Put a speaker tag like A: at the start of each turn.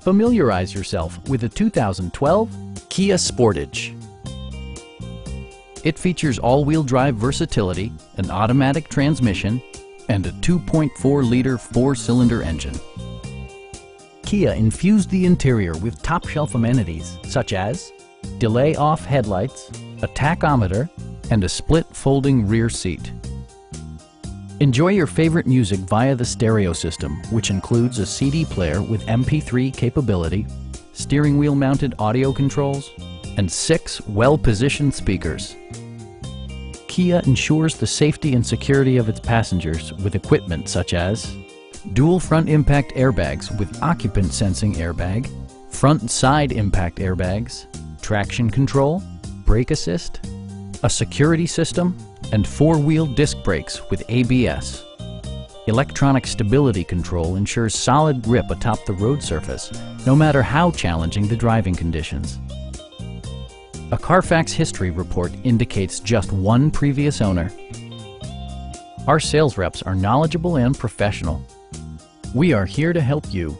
A: Familiarize yourself with the 2012 Kia Sportage. It features all-wheel drive versatility, an automatic transmission, and a 2.4-liter four-cylinder engine. Kia infused the interior with top-shelf amenities such as delay-off headlights, a tachometer, and a split folding rear seat. Enjoy your favorite music via the stereo system, which includes a CD player with MP3 capability, steering wheel mounted audio controls, and six well-positioned speakers. Kia ensures the safety and security of its passengers with equipment such as dual front impact airbags with occupant sensing airbag, front side impact airbags, traction control, brake assist, a security system, and four-wheel disc brakes with ABS. Electronic stability control ensures solid grip atop the road surface, no matter how challenging the driving conditions. A Carfax history report indicates just one previous owner. Our sales reps are knowledgeable and professional. We are here to help you